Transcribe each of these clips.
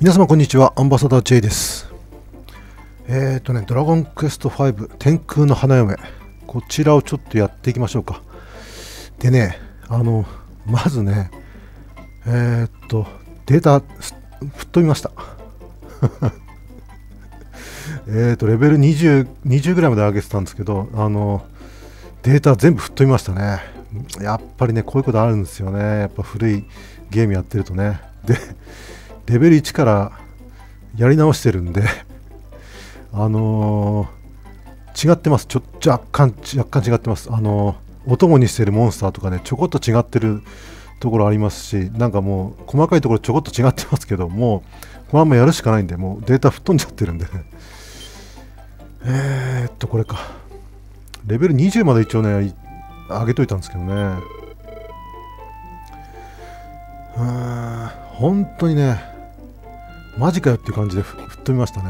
皆様こんにちは。アンバサダー J です。えっ、ー、とねドラゴンクエスト5天空の花嫁。こちらをちょっとやっていきましょうか。でねあのまずねえー、っとデータ吹っ飛びました。えっとレベル 20, 20ぐらいまで上げてたんですけどあのデータ全部吹っ飛びましたね。やっぱりねこういうことあるんですよね。やっぱ古いゲームやってるとね。でレベル1からやり直してるんで あのー、違ってます。ちょ若干若干違ってます。あのー、お供にしてるモンスターとかねちょこっと違ってるところありますしなんかもう細かいところちょこっと違ってますけどもうこのままやるしかないんでもうデータ吹っ飛んじゃってるんで。ね えー、っとこれか。レベル20まで一応ね上げといたんですけどね。うん。本当にねマジかよっていう感じで吹っ飛びましたね。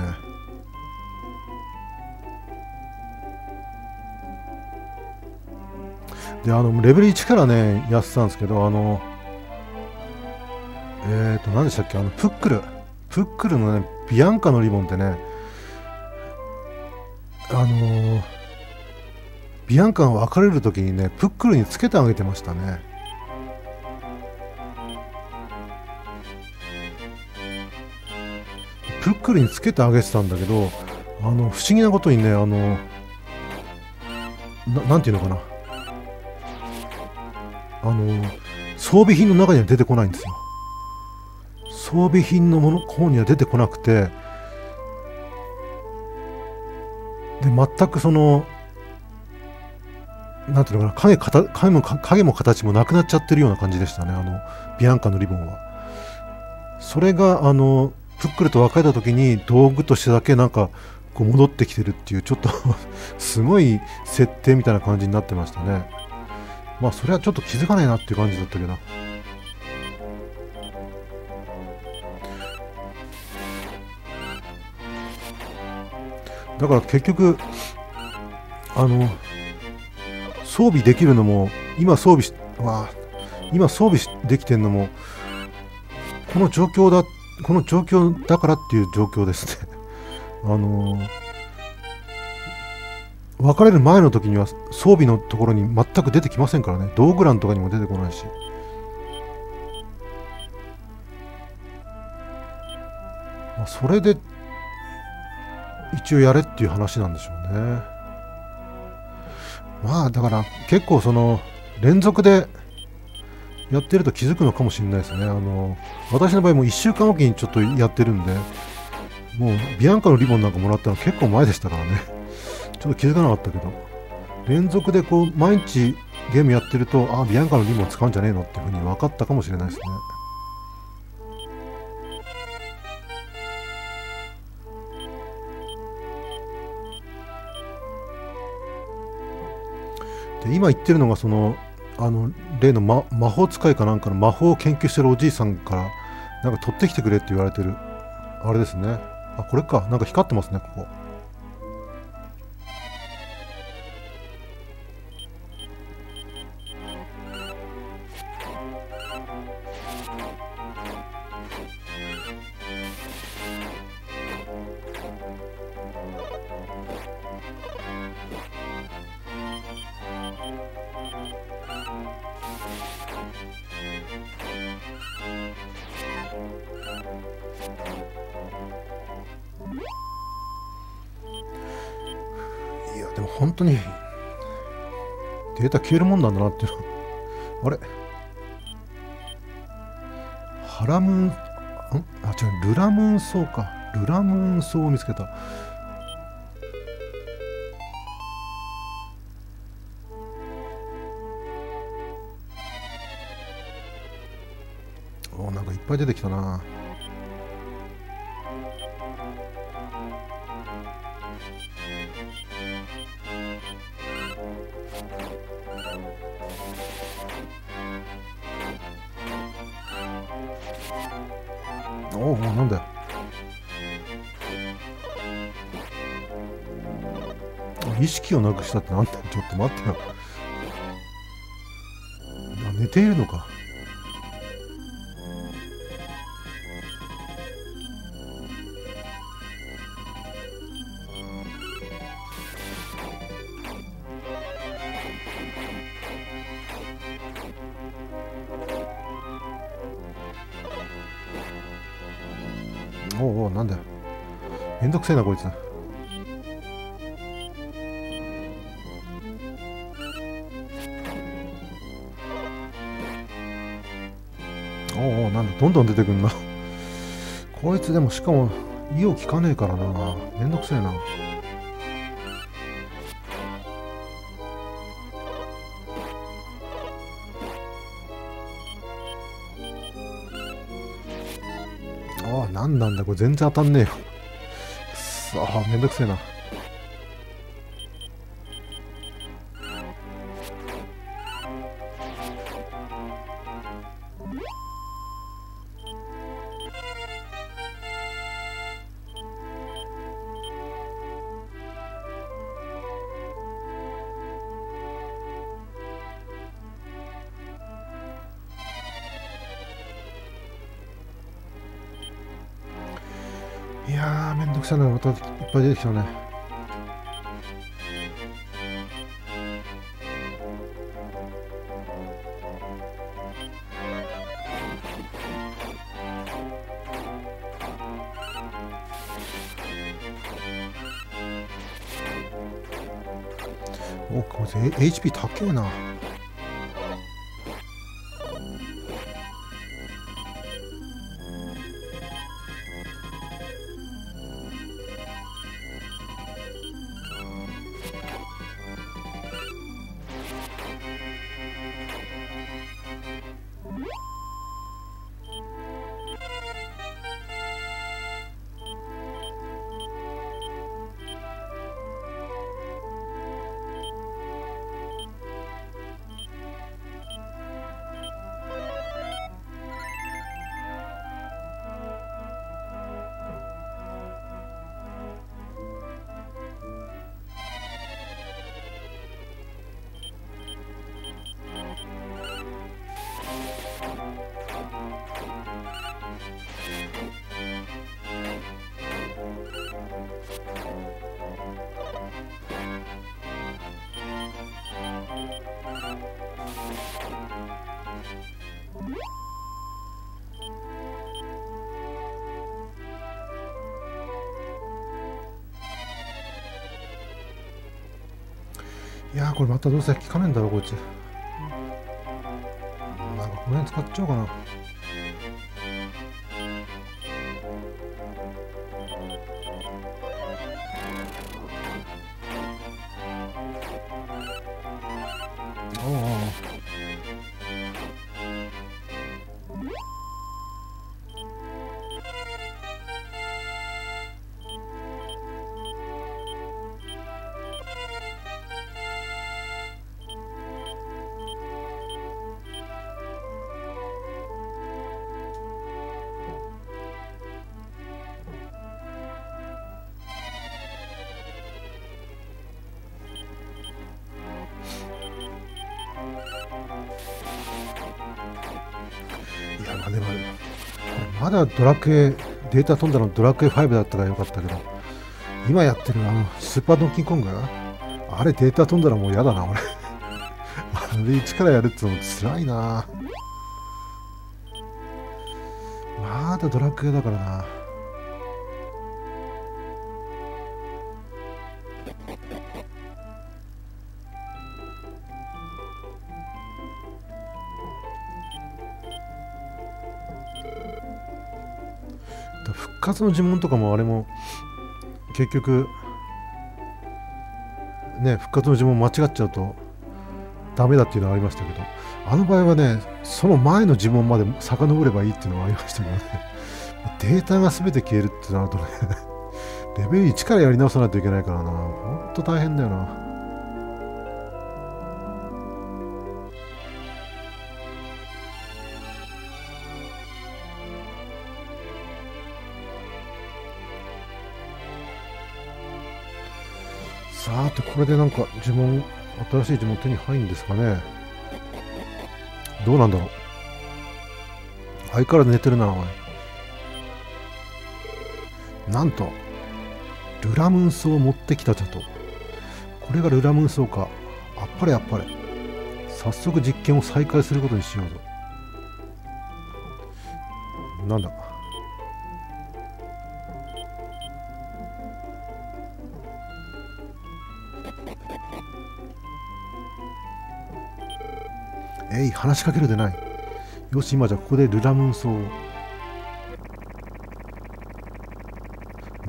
であのレベル1からねやってたんですけどあのえっ、ー、と何でしたっけあのプックル。プックルのねビアンカのリボンってねあのー、ビアンカが別れる時にねプックルにつけてあげてましたね。プックルにつけてあげてたんだけどあの不思議なことにねあのななんていうのかな。あの装備品の中には出てこないんですよ。装備品のもの方には出てこなくてで全くそのなんていうのかな影影も影も形もなくなっちゃってるような感じでしたねあのビアンカのリボンは。それがあのプックルと別れた時に道具としてだけなんかこう戻ってきてるっていうちょっと すごい設定みたいな感じになってましたね。まあそれはちょっと気づかないなっていう感じだったけどだから結局あの装備できるのも今装備しわ今装備できてるのもこの状況だってこの状況だからっていう状況ですね。あのー、別れる前の時には装備のところに全く出てきませんからね。道具欄とかにも出てこないし。まあ、それで一応やれっていう話なんでしょうね。まあだから結構その連続でやってると気づくのかもしれないですね。あの私の場合も1週間おきにちょっとやってるんで、もうビアンカのリボンなんかもらったの結構前でしたからね。ちょっと気づかなかったけど、連続でこう毎日ゲームやってると、あ、ビアンカのリボン使うんじゃねえのっていうふうに分かったかもしれないですね。で今言ってるのがそのあの例の、ま、魔法使いかなんかの魔法を研究してるおじいさんからなんか取ってきてくれって言われてる。あれですね。あこれか。なんか光ってますねここ。消えるもんなんだなっていう。あれ？ハラムーンん？あ違う。ルラムーン層か。ルラムーン層を見つけた。おなんかいっぱい出てきたな。気をなくしたってなんだちょっと待ってよ。寝ているのか。おうおうなんだよ。めんどくせえなこいつ。どんどん出てくんなこいつでもしかも意を聞かねえからな。めんどくせえな。ああ何なんだこれ。全然当たんねえよ。くそあめんどくせえな。たいっぱい出てきたね。おこいつ HP 高えな。これまたどうせ効かねえんだろこいつ。なんかこの辺使っちゃおうかな。まだドラクエデータ飛んだのドラクエ5だったらよかったけど今やってるあのスーパードンキーコングあれデータ飛んだらもう嫌だな俺。あれ一からやるってのも辛いな。まだドラクエだからな。活の呪文とかもあれも結局ね復活の呪文間違っちゃうとダメだっていうのはありましたけどあの場合はねその前の呪文まで遡ればいいっていうのがありましたけどね。データが全て消えるってなるとね レベル1からやり直さないといけないからな。ほんと大変だよな。これでなんか呪文新しい呪文手に入るんですかね。どうなんだろう。相変わらず寝てるなおい。なんとルラムンソを持ってきたじゃと。これがルラムンソか。あっぱれあっぱれ。早速実験を再開することにしようぞ。なんだえい話しかけるでない。よし今じゃここでルラムンソウを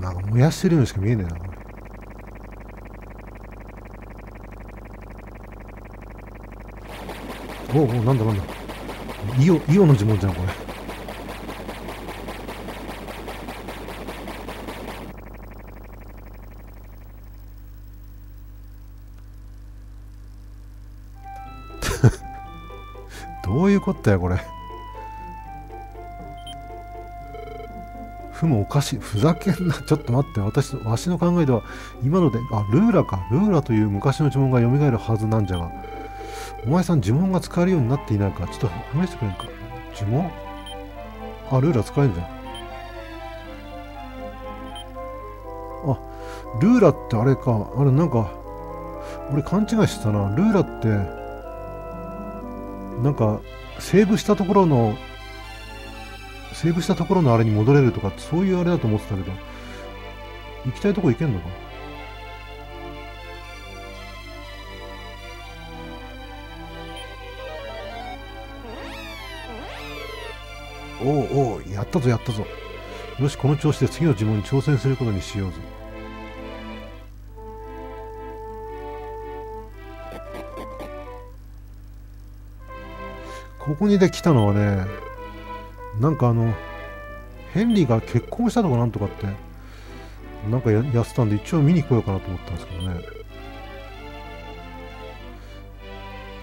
なんか燃やしてるようにしか見えねえなこれ。おうおうなんだなんだ。イオイオの呪文じゃんこれ。どういうことだよこれ。ふもおかしい。ふざけんな。ちょっと待って。私わしの考えでは今のであルーラか。ルーラという昔の呪文が蘇るはずなんじゃが。お前さん呪文が使えるようになっていないかちょっと試してくれんか。呪文？あルーラ使えるじゃん。あルーラってあれか。あれなんか俺勘違いしてたな。ルーラってなんかセーブしたところのセーブしたところのあれに戻れるとかそういうあれだと思ってたけど行きたいとこ行けんのか？おうおうやったぞやったぞ。よしこの調子で次の呪文に挑戦することにしようぞ。ここにで来たのはねなんかあのヘンリーが結婚したとかなんとかってなんかややってたんで一応見に来ようかなと思ったんですけどね。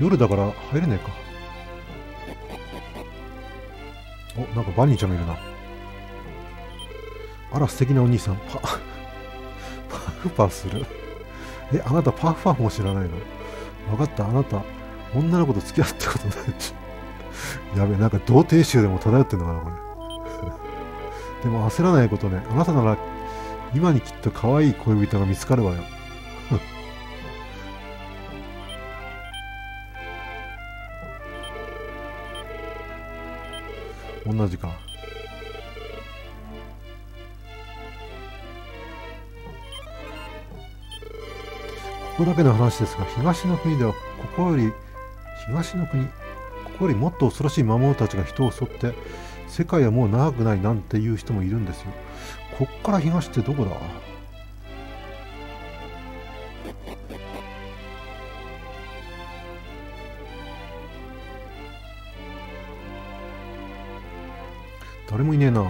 夜だから入れねえか。おなんかバニーちゃんがいるな。あら素敵なお兄さん。パパフパフする。えあなたパフパフも知らないの？分かったあなた女の子と付き合ったことないでしょ。やべえなんか童貞臭でも漂ってんのかなこれ。でも焦らないことね。あなたなら今にきっと可愛い恋人が見つかるわよ。同じか。ここだけの話ですが東の国ではここより東の国よりもっと恐ろしい魔物たちが人を襲って世界はもう長くないなんていう人もいるんですよ。こっから東ってどこだ？誰もいねえな。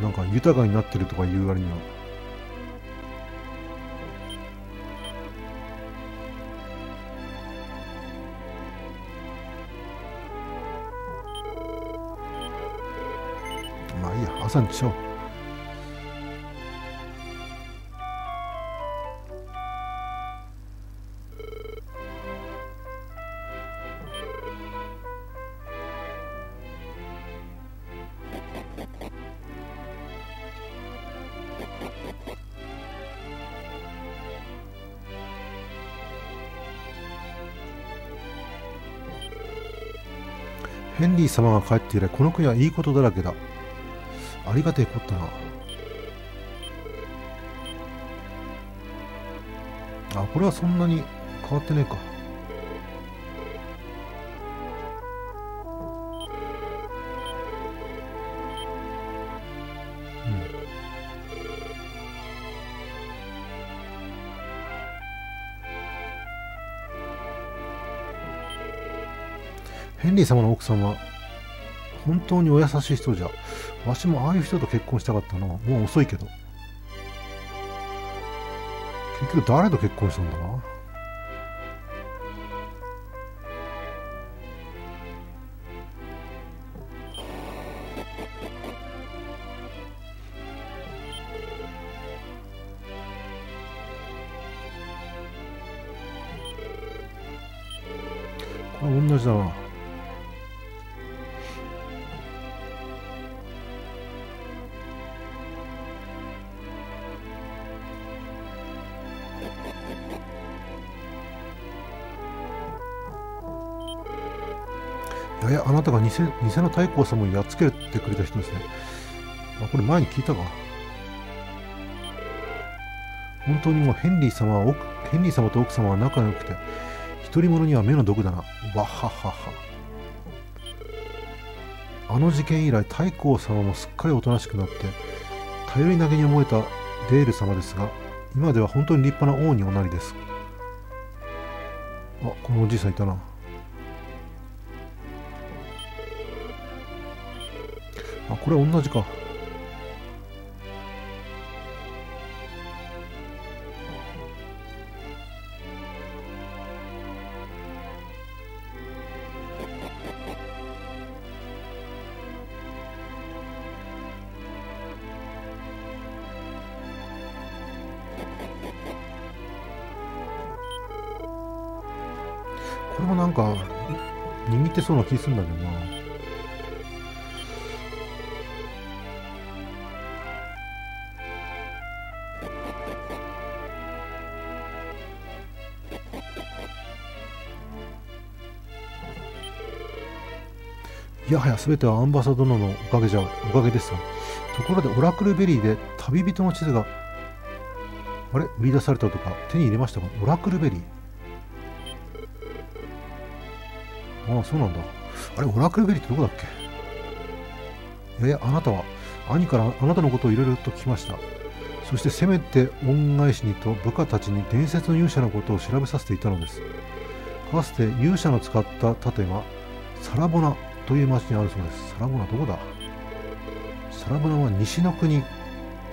なんか豊かになってるとか言う割には。まあいいや朝にしよう。ヘンリー様が帰って以来この国はいいことだらけだ。ありがてえこったな。あこれはそんなに変わってねえか。ヘンリー様の奥さんは本当にお優しい人じゃ。わしもああいう人と結婚したかったな。もう遅いけど。結局誰と結婚したんだな。いやいや、あなたが偽偽の太閤様をやっつけてくれた人ですね。あ、これ前に聞いたか。本当にもうヘンリー様は奥、ヘンリー様と奥様は仲良くて、独り者には目の毒だな。わははは。あの事件以来太閤様もすっかりおとなしくなって頼り投げに思えたデール様ですが今では本当に立派な王におなりですあこのおじいさんいたなこれ同じか。これもなんか握ってそうな気するんだけどな。いやはや全てはアンバサド殿のおかげじゃおかげですがところでオラクルベリーで旅人の地図があれ？売り出されたとか？手に入れましたか？オラクルベリー。ああそうなんだ。あれオラクルベリーってどこだっけ？えあなたは兄からあなたのことをいろいろと聞きました。そしてせめて恩返しにと部下たちに伝説の勇者のことを調べさせていたのです。かつて勇者の使った盾がサラボナという町にあるそうです。サラボナどこだ？サラボナは西の国。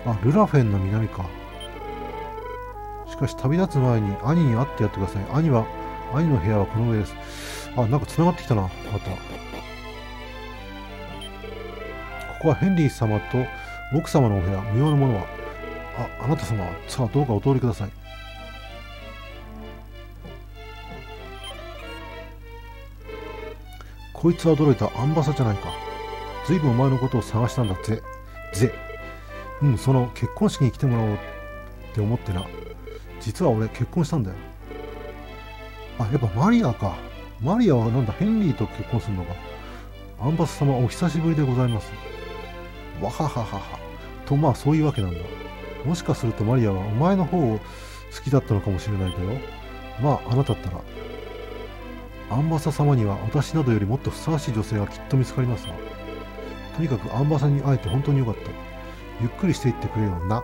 あ、ルラフェンの南か。しかし旅立つ前に兄に会ってやってください。兄は、兄の部屋はこの上です。あ、なんか繋がってきたな。また。ここはヘンリー様と奥様のお部屋。無用のものは。あ、あなた様。さあ、どうかお通りください。こいつは驚いたアンバサじゃないか。ずいぶんお前のことを探したんだって。ぜ。うん、その結婚式に来てもらおうって思ってな。実は俺結婚したんだよ。あ、やっぱマリアか。マリアはなんだ、ヘンリーと結婚するのか。アンバサ様お久しぶりでございます。わはははは。とまあそういうわけなんだ。もしかするとマリアはお前の方を好きだったのかもしれないけど、まああなたったらアンバサ様には私などよりもっとふさわしい女性がきっと見つかりますわ。とにかくアンバサに会えて本当によかった。ゆっくりしていってくれよな。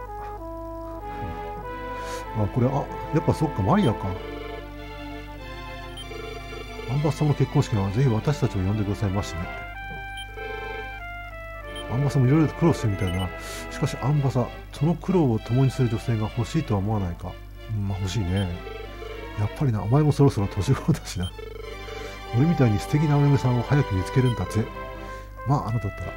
あ、これ、あ、やっぱそっか、マリアか。アンバサの結婚式はぜひ私たちも呼んでくださいましね。アンバサもいろいろと苦労してるみたいな。しかしアンバサ、その苦労を共にする女性が欲しいとは思わないか。まあ欲しいね。やっぱりな、お前もそろそろ年頃だしな。俺みたいに素敵なお嫁さんを早く見つけるんだぜ。まあ、あなただったら。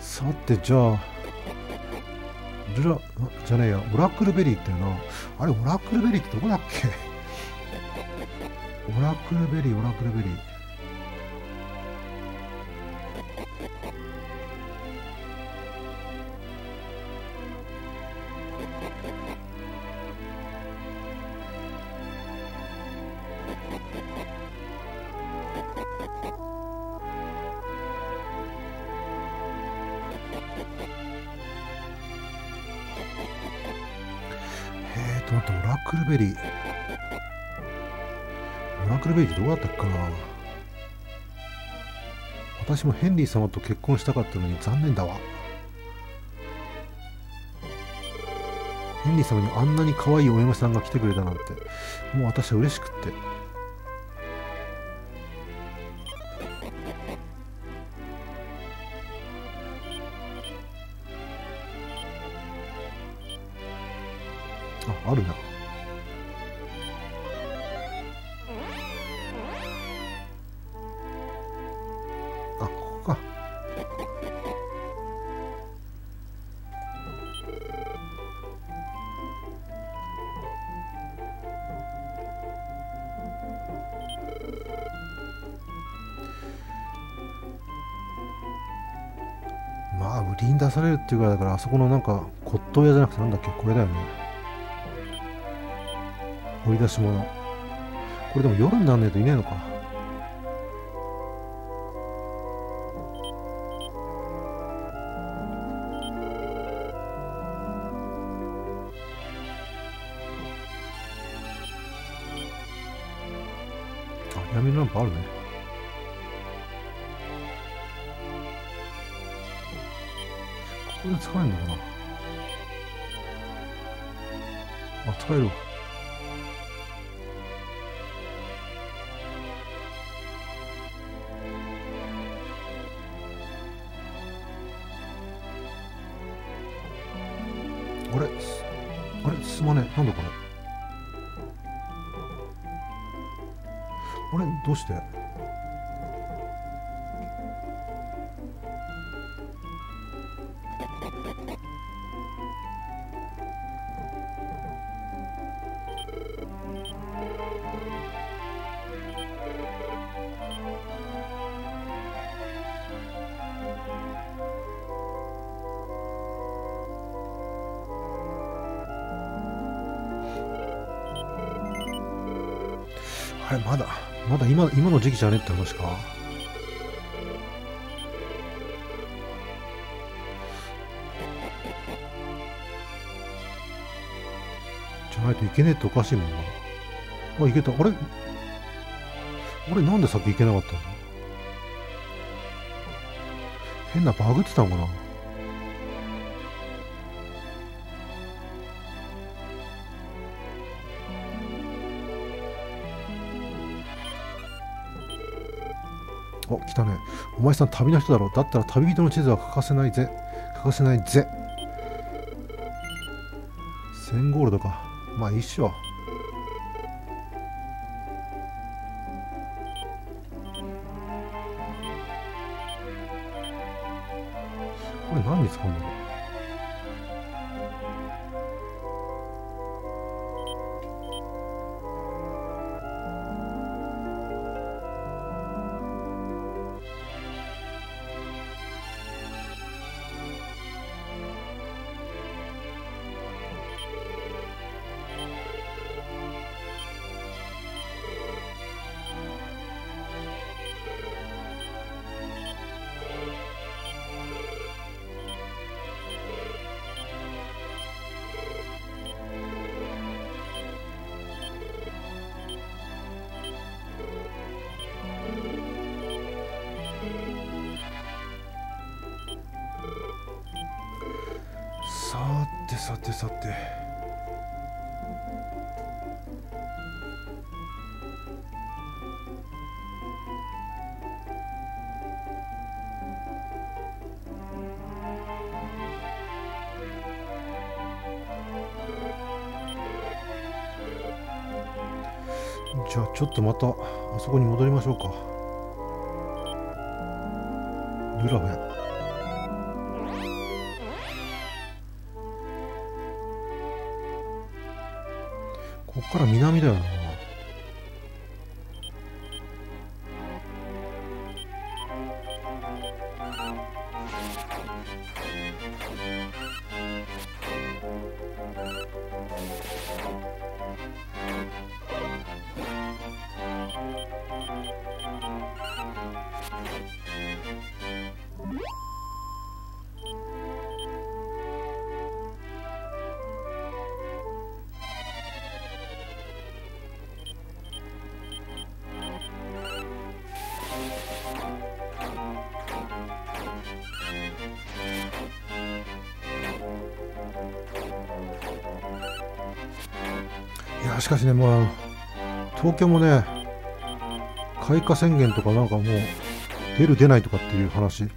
さて、じゃあ、ルーラ、じゃねえや、オラクルベリーっていうな。あれ、オラクルベリーってどこだっけ？オラクルベリー、オラクルベリー。ベリー。オラクルベリーってどうだったっけかな私もヘンリー様と結婚したかったのに残念だわ。ヘンリー様にあんなに可愛いお嫁さんが来てくれたなんて、もう私は嬉しくって。あ、売りに出されるっていうぐらいだから、あそこのなんか骨董屋じゃなくてなんだっけ？これだよね。掘り出し物。これでも夜になんないといないのか。使えるのかな？あ使えるわ。あれ？あれ？進まねえ。なんだこれ？あれ？どうして？今今の時期じゃねって話か。じゃないといけねえっておかしいもんな。あいけた。あれ？俺なんでさっきいけなかったんだ変なバグってたのかな？お来たね。お前さん旅の人だろ。だったら旅人の地図は欠かせないぜ。欠かせないぜ。1000ゴールドか。まあいいっしょ。これ何に使うんだろう？じゃあちょっとまたあそこに戻りましょうか。ブラフェンこっから南だよな。かしねまあ東京もね開花宣言とかなんかもう出る出ないとかっていう話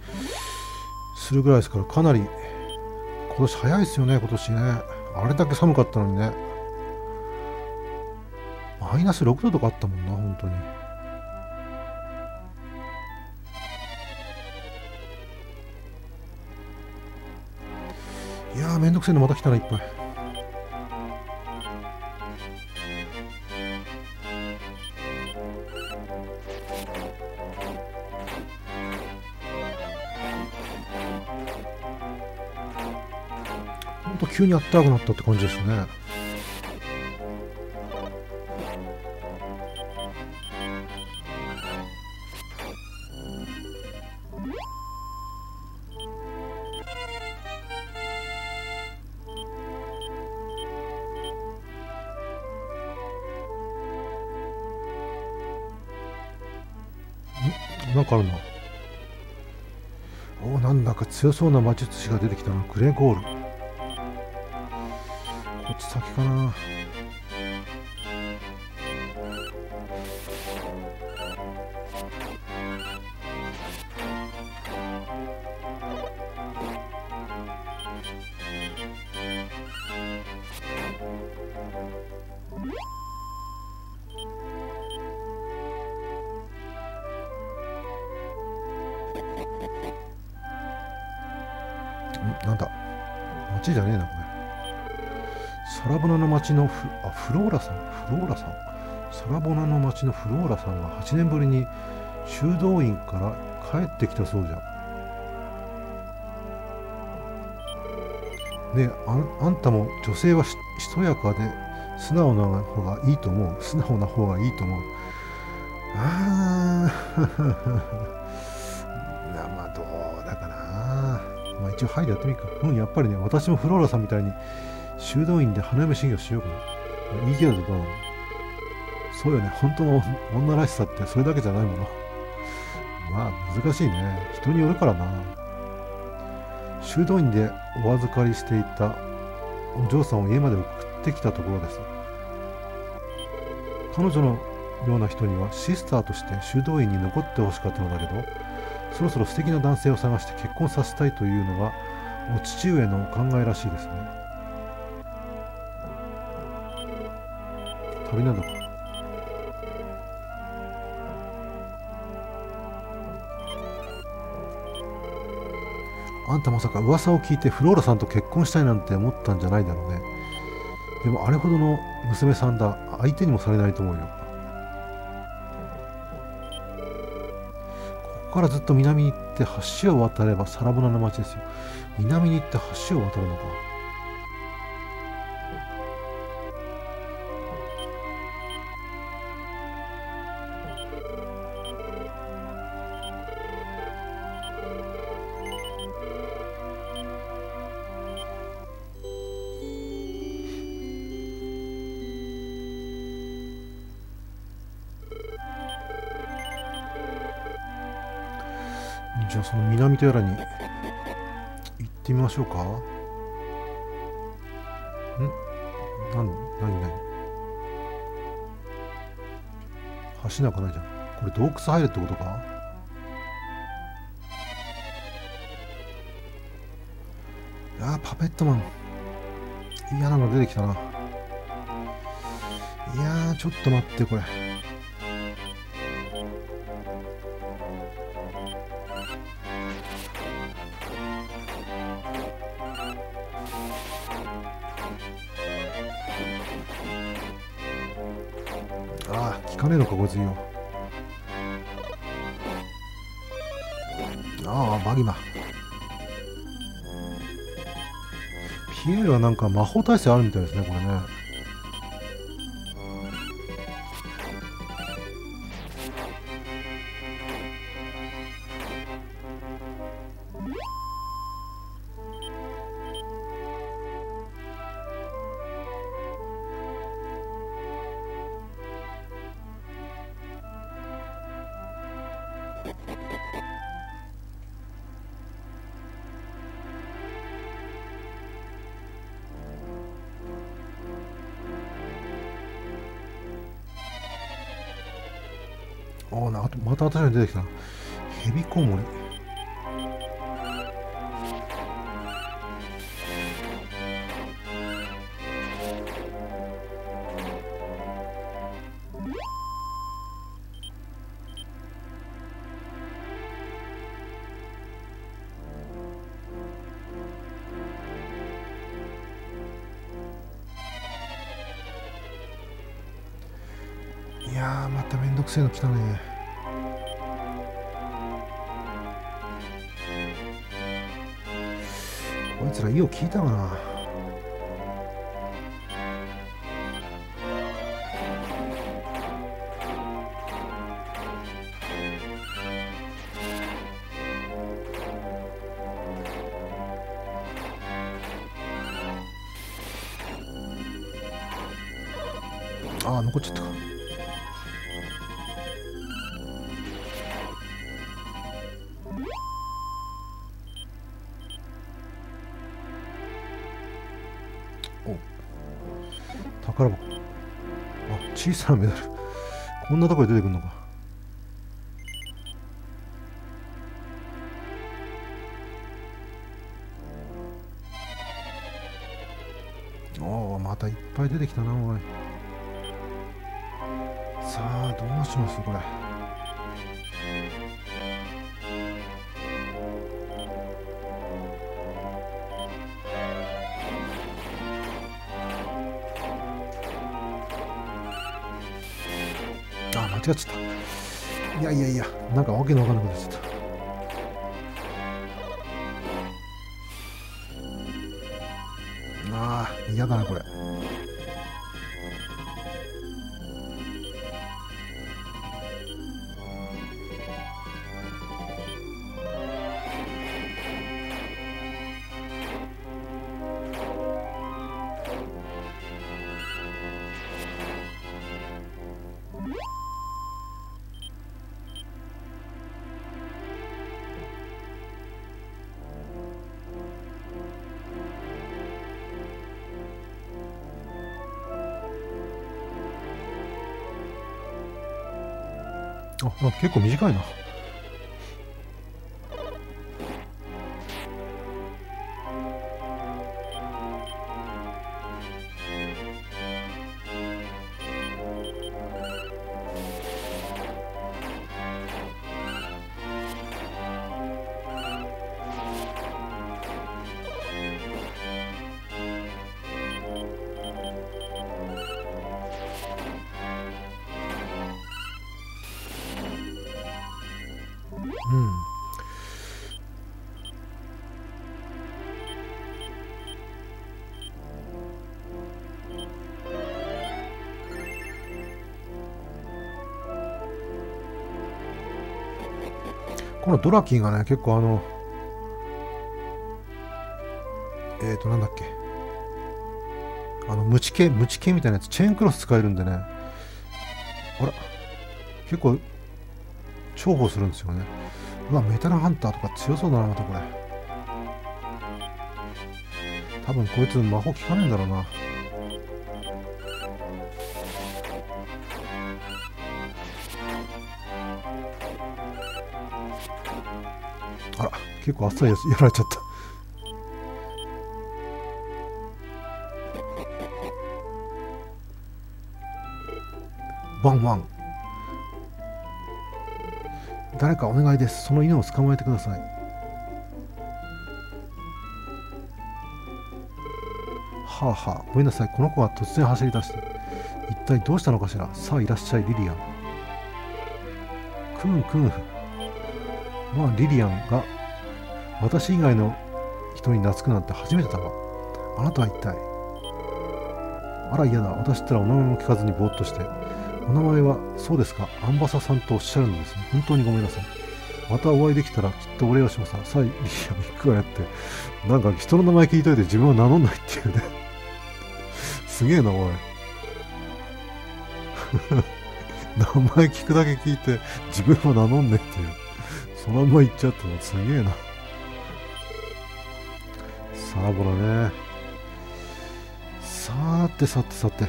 するぐらいですからかなり今年早いですよね今年ね。あれだけ寒かったのにね。マイナス6度とかあったもんな本当に。いやーめんどくせえのまた来たないっぱい。と急にあったかくなったって感じですね。なんかあるな。おなんだか強そうな魔術師が出てきたな。グレゴール。こフローラさんフローラさん？サラボナの町のフローラさんが8年ぶりに修道院から帰ってきたそうじゃ。ねああんたも女性はしとやかで素直な方がいいと思う。素直な方がいいと思う。ああ まあどうだかな。まあ一応はいやってみるか。うんやっぱりね私もフローラさんみたいに修道院で花嫁修行しようかな。いいけれどそうよね。本当の女らしさってそれだけじゃないもの。まあ難しいね。人によるからな。修道院でお預かりしていたお嬢さんを家まで送ってきたところです。彼女のような人にはシスターとして修道院に残ってほしかったのだけどそろそろ素敵な男性を探して結婚させたいというのがお父上の考えらしいですね。旅などかあんたまさか噂を聞いてフローラさんと結婚したいなんて思ったんじゃないだろうね。でもあれほどの娘さんだ。相手にもされないと思うよ。ここからずっと南に行って橋を渡ればサラボナの町ですよ。南に行って橋を渡るのか。その南とやらに行ってみましょうか。ん？なん何何？橋なんかないじゃん。これ洞窟入るってことか？あパペットマン。嫌なの出てきたな。いやーちょっと待ってこれ。なんか魔法耐性あるみたいですね、これね。出てきた。ヘビコウモリ。いやー、まためんどくせえの来たね。つら意を聞いたかな。ああ、残っちゃったさメダル。こんなとこで出てくるのか。おおまたいっぱい出てきたなおい。さあどうしますこれ。ちゃった。いやいやいやなんかわけのわからなくなっちゃった。ああ嫌だなこれ。あ結構短いな。のドラキンがね結構あのえっ、ー、となんだっけ。あのムチ系ムチ系みたいなやつチェーンクロス使えるんでね。あら。結構重宝するんですよね。うわメタルハンターとか強そうだなまたこれ。多分こいつ魔法効かないんだろうな。結構あっさりやられちゃった。ワンワン。誰かお願いです。その犬を捕まえてください。はあはあ。ごめんなさい。この子は突然走り出して。一体どうしたのかしら。さあいらっしゃいリリアン。クンクン。まあリリアンが私以外の人に懐くなんて初めてだわあなたは一体？あら嫌だ私ったらお名前も聞かずにぼーっとしてお名前は、そうですか、アンバサさんとおっしゃるのですね。本当にごめんなさい。またお会いできたらきっとお礼をします。さあ、いや、行くわやって。なんか人の名前聞いといて自分は名乗んないっていうね。すげえな、おい。名前聞くだけ聞いて自分は名乗んねえっていう。そのまま言っちゃったのすげえな。さあ、これね。さてさてさて。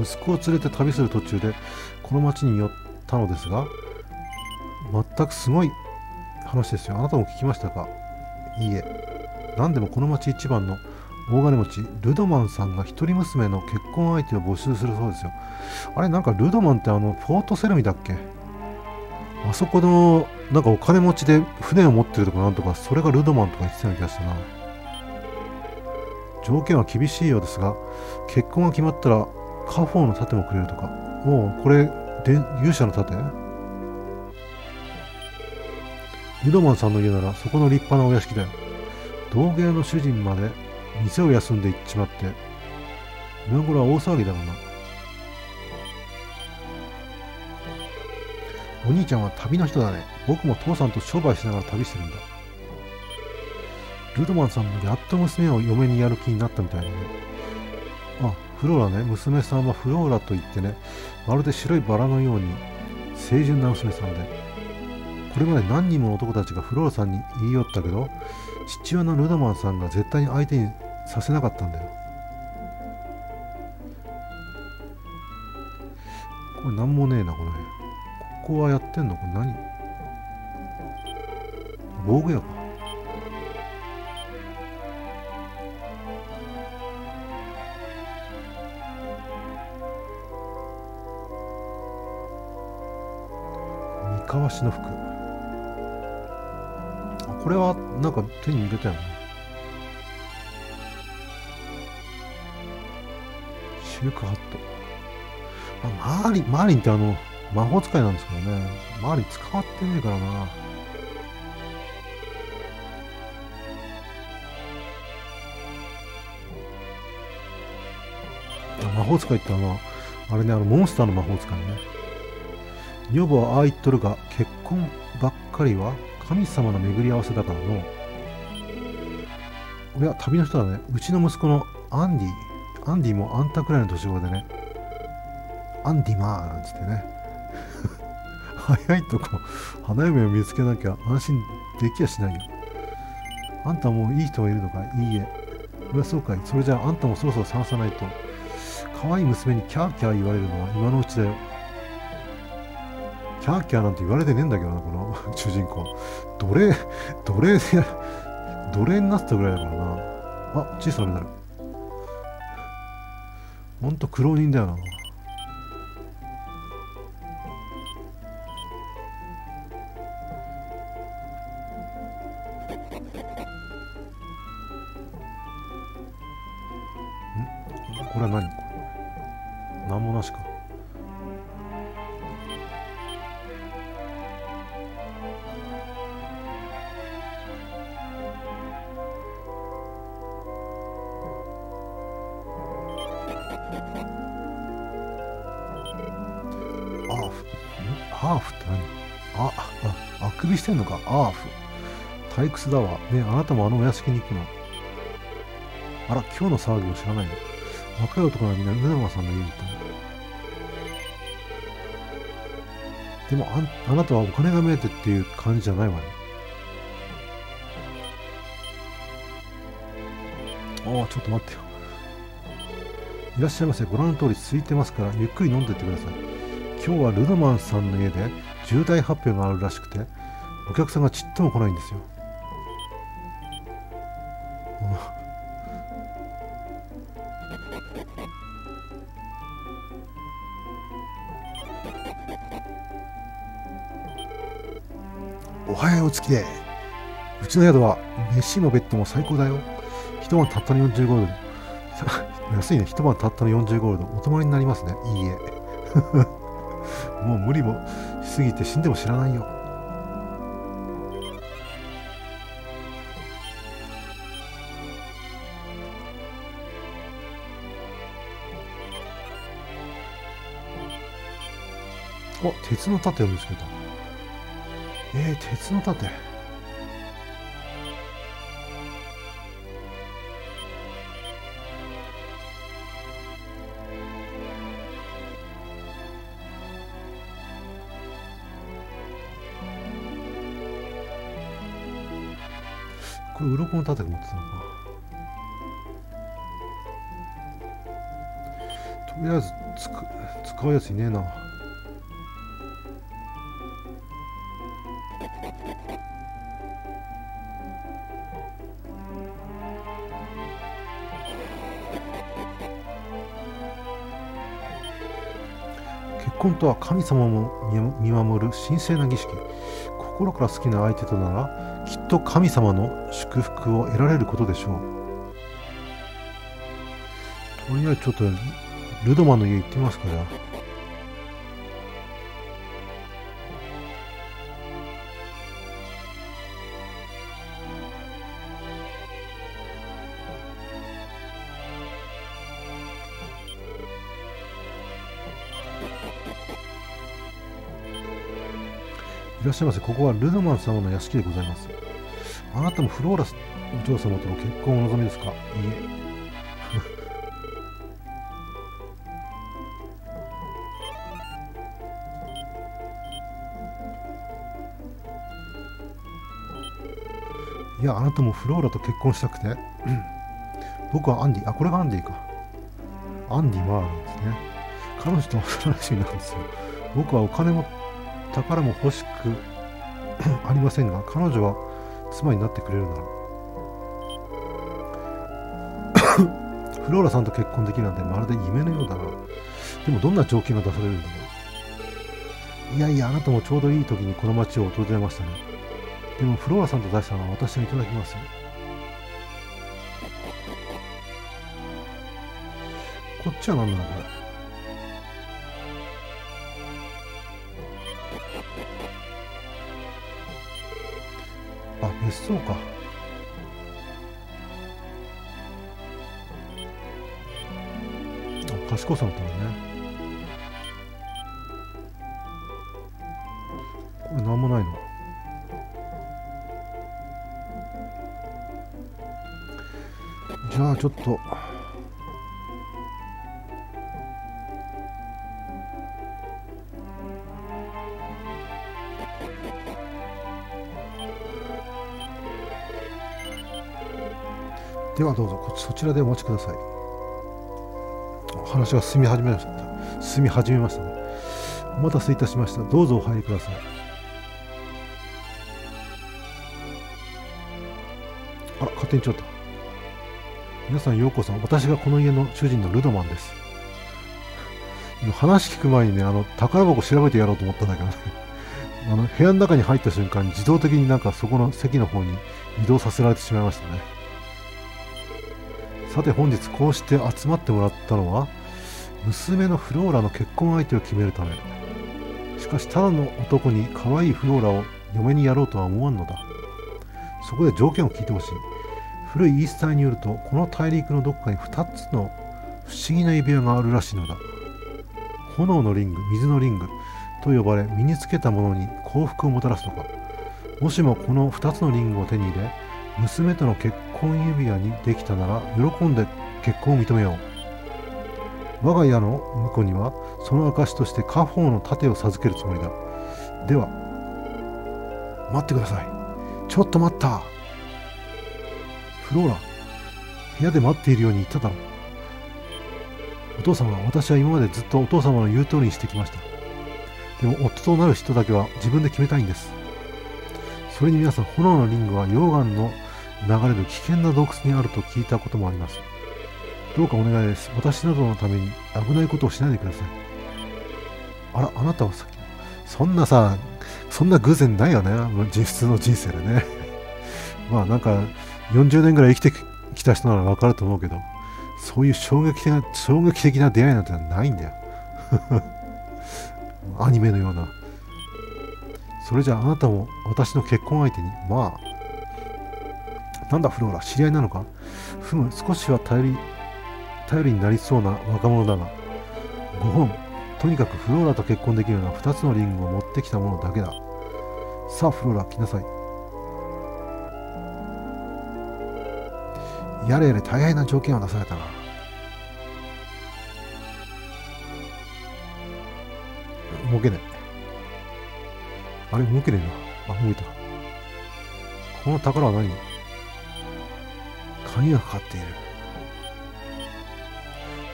息子を連れて旅する途中でこの町に寄ったのですが全くすごい話ですよ。あなたも聞きましたか？いいえ。何でもこの町一番の大金持ちルドマンさんが一人娘の結婚相手を募集するそうですよ。あれなんかルドマンってあのポートセルミだっけ？あそこのなんかお金持ちで船を持ってるとかなんとかそれがルドマンとか言ってたような気がしたな。条件は厳しいようですが結婚が決まったらカフォーの盾もくれるとか。もうこれで勇者の盾？ルドマンさんの家ならそこの立派なお屋敷だよ。道芸の主人まで店を休んで行っちまって今頃は大騒ぎだろうな。お兄ちゃんは旅の人だね。僕も父さんと商売しながら旅してるんだ。ルドマンさんもやっと娘を嫁にやる気になったみたいだね。あ、フローラね。娘さんはフローラと言ってね。まるで白いバラのように清純な娘さんで。これまで何人もの男たちがフローラさんに言い寄ったけど、父親のルドマンさんが絶対に相手にさせなかったんだよ。これ何もねえな、この辺。こはやってんの？これ何？防具屋か。三河市の服。これはなんか手に入れたよなシルクハット。あマーリンマーリンってあの魔法使いなんですけどね。マーリン使わってねえからな。魔法使いってあのあれねあのモンスターの魔法使いね。女房はああ言っとるが結婚ばっかりは神様の巡り合わせだからの。いや旅の人だね。うちの息子のアンディ。アンディもあんたくらいの年頃でね。アンディマーなんつってね。早いとこ花嫁を見つけなきゃ安心できやしないよ。あんたもういい人がいるのか？いいえ。うわそうかい。それじゃああんたもそろそろ探さないと。可愛い娘にキャーキャー言われるのは今のうちだよ。キャーキャーなんて言われてねえんだけどなこの 主人公。奴隷奴隷で奴隷になってたぐらいだからな。あ小さなメダルほんと苦労人だよな。退屈だわ。ねあなたもあのお屋敷に行くの。あら今日の騒ぎを知らないの。若い男がみんなルナマさんの家に行ったの。でもああなたはお金が目当てっていう感じじゃないわね。ああちょっと待ってよ。いらっしゃいませ。ご覧の通り空いてますからゆっくり飲んでってください。今日はルドマンさんの家で重大発表があるらしくてお客さんがちっとも来ないんですよ。おはよう月でうちの宿は飯もベッドも最高だよ。一晩たったの45ドル。ド 安いね。一晩たったの45ドル。ドお泊まりになりますね。いいえ。もう無理もしすぎて死んでも知らないよ。お鉄の盾を見つけた。えー、鉄の盾。これ鱗の盾が持ってたのか。とりあえずつく使うやついねえな。婚とは神様も見守る神聖な儀式。心から好きな相手とならきっと神様の祝福を得られることでしょう。とりあえずちょっとルドマンの家行ってみますかいらっしゃいませ。ここはルドマン様の屋敷でございます。あなたもフローラスお嬢様との結婚をお望みですか？いいえ。いや、あなたもフローラと結婚したくて。僕はアンディ。あ、これがアンディか。アンディ・マーなんですね。彼女と話になるんですよ僕はお金も宝も欲しくありませんが 彼女は妻になってくれるなら。フローラさんと結婚できるなんてまるで夢のようだな。でもどんな条件が出されるんだろう。いやいやあなたもちょうどいい時にこの町を訪れましたね。でもフローラさんと出したのは私がいただきますよ。こっちは何なのこれ？別荘か。あ賢さだっためね。これ何もないの。じゃあちょっと。ではどうぞこそちらでお待ちください。話が進み始めました。進み始めましたね。お待たせいたしました。どうぞお入りください。あら勝手にちょっと。皆さんようこそ私がこの家の主人のルドマンです。今話聞く前にねあの宝箱調べてやろうと思ったんだけどね。あの部屋の中に入った瞬間に自動的になんかそこの席の方に移動させられてしまいましたね。さて本日こうして集まってもらったのは娘のフローラの結婚相手を決めるため。しかしただの男に可愛いフローラを嫁にやろうとは思わんのだ。そこで条件を聞いてほしい。古い言い伝えによるとこの大陸のどこかに2つの不思議な指輪があるらしいのだ。炎のリング水のリングと呼ばれ身につけたものに幸福をもたらすのか。もしもこの2つのリングを手に入れ娘との結婚指輪にできたなら喜んで結婚を認めよう。我が家の婿にはその証として家宝の盾を授けるつもりだ。では待ってください。ちょっと待った。フローラ部屋で待っているように言っただろう。お父様私は今までずっとお父様の言う通りにしてきました。でも夫となる人だけは自分で決めたいんです。それに皆さん炎のリングは溶岩の流れる危険な洞窟にあると聞いたこともあります。どうかお願いです。私などのために危ないことをしないでください。あらあなたはさっきそんなさそんな偶然ないよね。実質の人生でね。まあなんか40年ぐらい生きてきた人ならわかると思うけどそういう衝撃的な衝撃的な出会いなんてないんだよ。アニメのような。それじゃああなたも私の結婚相手にまあなんだフローラ知り合いなのか？ふむ少しは頼り頼りになりそうな若者だが5本とにかくフローラと結婚できるような2つのリングを持ってきたものだけだ。さあフローラ来なさい。やれやれ大変な条件を出されたな。動けねえあれ動けねえな。あ動いた。この宝は何？鍵がかかっている。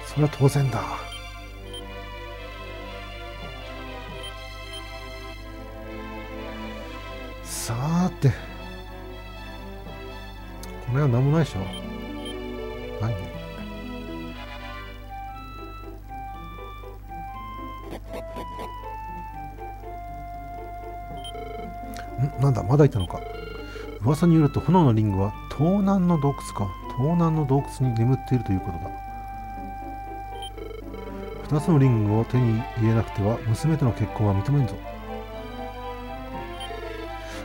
それは当然だ。さーてこれは何もないでしょ。何？ん？なんだ？まだいたのか。噂によると炎のリングは東南の洞窟か。東南の洞窟に眠っているということだ。2つのリングを手に入れなくては娘との結婚は認めんぞ。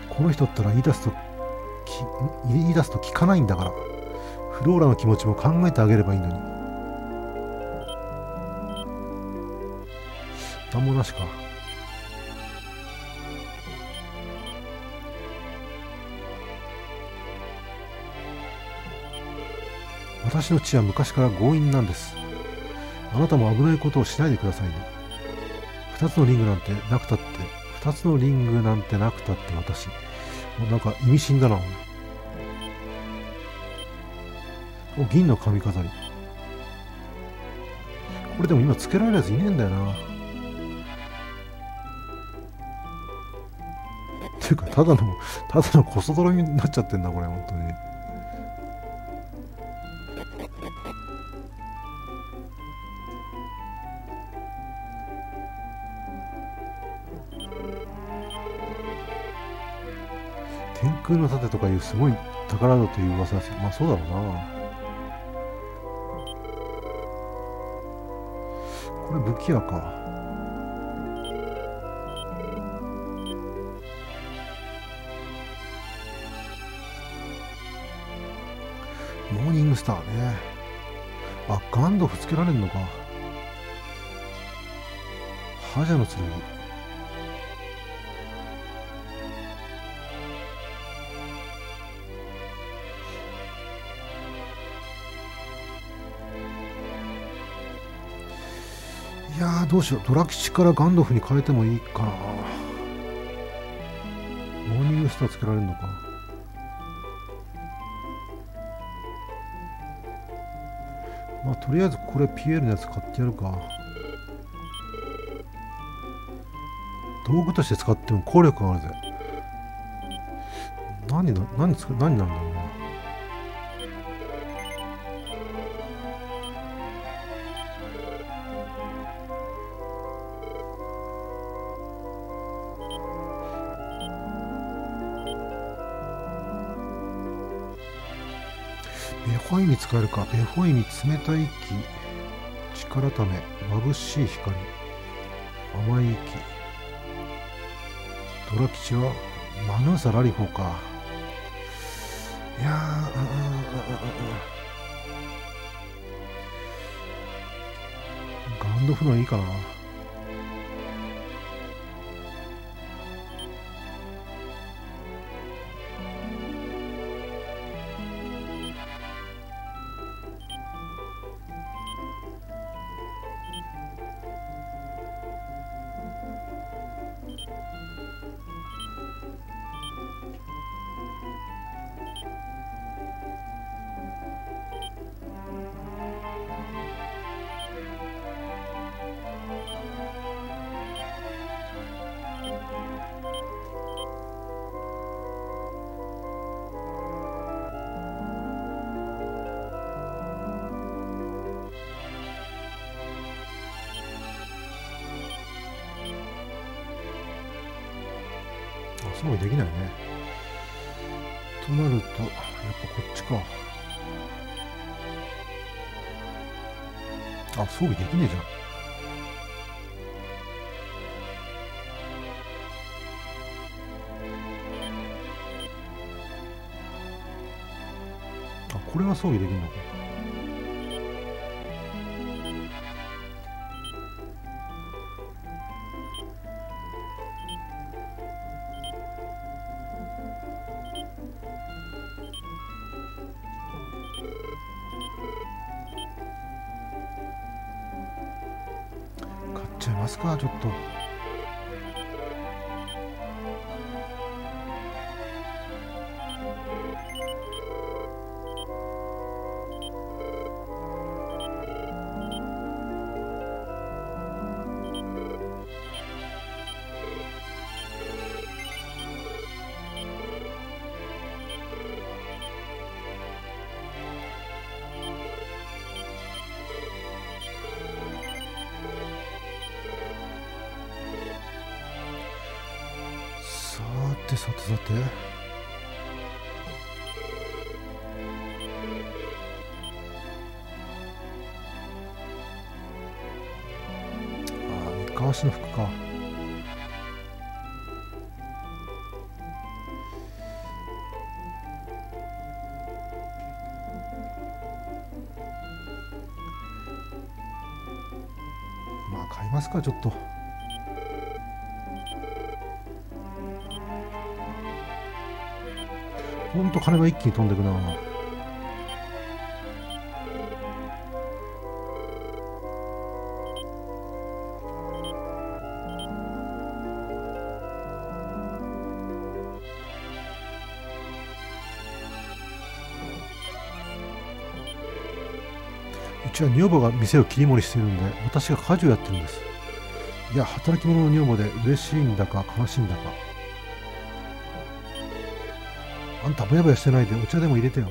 この人ったら言い出すと言い出すと聞かないんだから。フローラの気持ちも考えてあげればいいのに。なんもなしか。私の父は昔から強引なんです。あなたも危ないことをしないでくださいね。2つのリングなんてなくたって2つのリングなんてなくたって私。もうなんか意味深だなお銀の髪飾り。これでも今つけられるやついねえんだよな。っていうかただのただのコソ泥になっちゃってんだこれ本当に。空の盾とかいうすごい宝だという噂ですまあそうだろうな。これ武器屋か。モーニングスターね。あガンドフつけられるのか。覇者の剣。いやーどうしよう。ドラ吉からガンドフに変えてもいいかな。モーニングスターつけられるのかまあとりあえずこれピエールのやつ買ってやるか。道具として使っても効力があるぜ。何な何つ何なんだろうな。ホイミ使えるかベホイミ冷たい息力ため眩しい光甘い息。ドラ吉はマヌーサラリホか。いやーああああガンドフのいいかな。ごいできないね。となるとやっぱこっちか。あ装備できねえじゃん。あこれは装備できるのかの服か。まあ買いますかちょっと。ほんと金が一気に飛んでくな。ちは女房が店を切り盛りしているので私が家事をやってるんです。いや働き者の女房で嬉しいんだか悲しいんだか。あんたぼやぼやしてないでお茶でも入れてよ。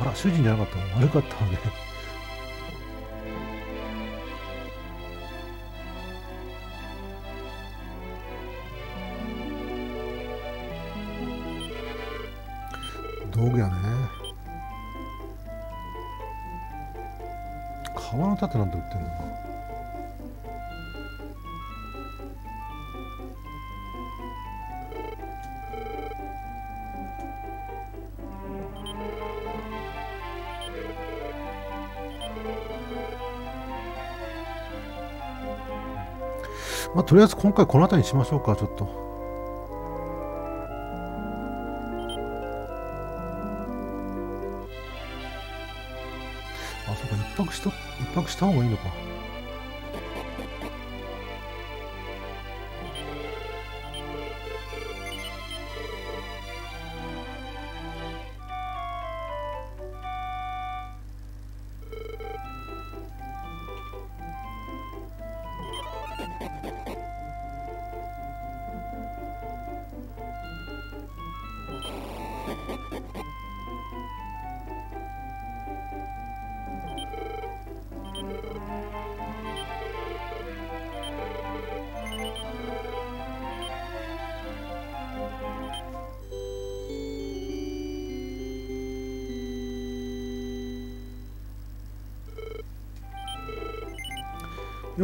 あら主人じゃなかったの？悪かったわね。道具やね。川の盾なんて売ってんの？かまあ、とりあえず今回この辺りにしましょうか、ちょっと。あ、そうか、一泊した、一泊した方がいいのか。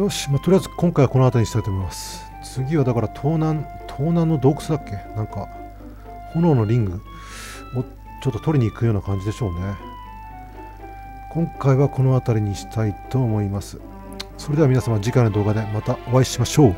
よし、まあ、とりあえず今回はこの辺りにしたいと思います。次はだから東南、東南の洞窟だっけ？なんか、炎のリングをちょっと取りに行くような感じでしょうね。今回はこの辺りにしたいと思います。それでは皆様次回の動画でまたお会いしましょう。